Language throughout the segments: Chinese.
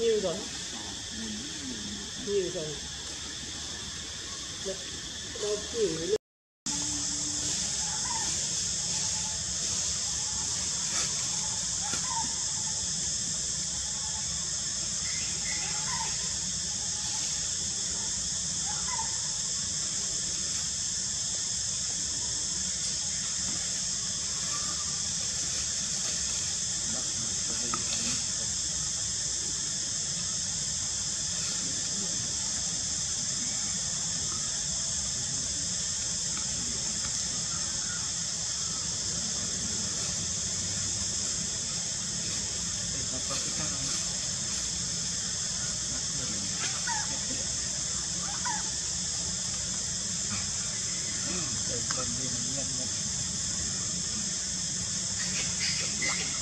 here you go.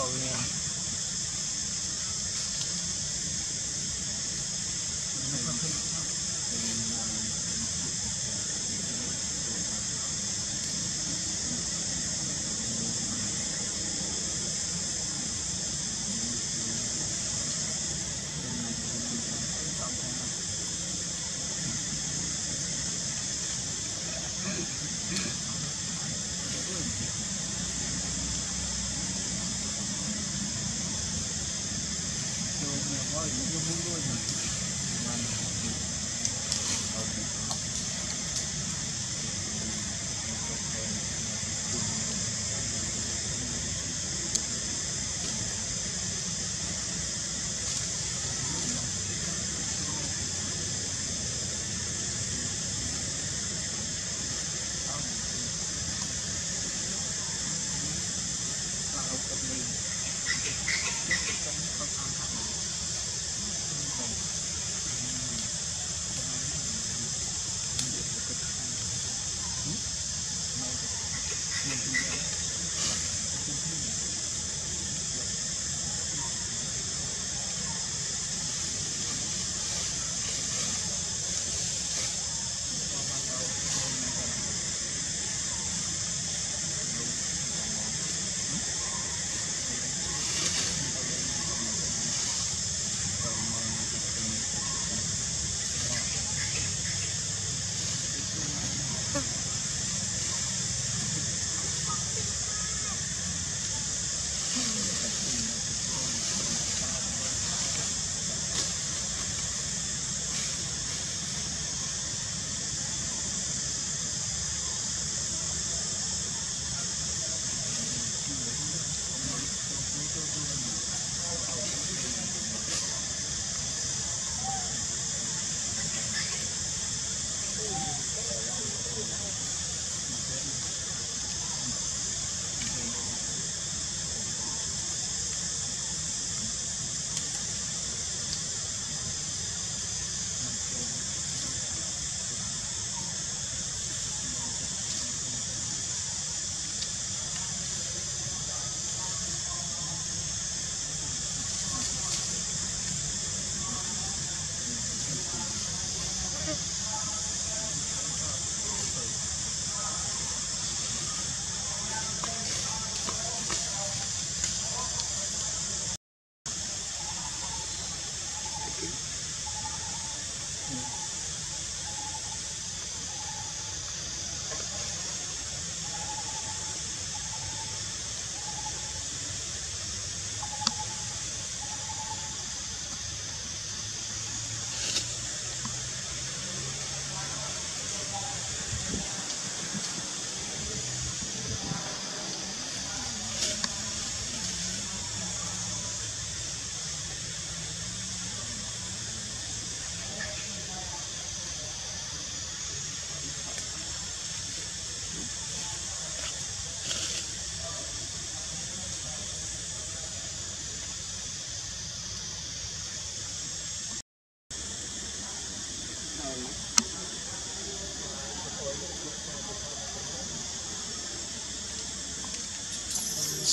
problem. 有好多呢。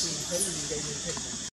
你可以给你自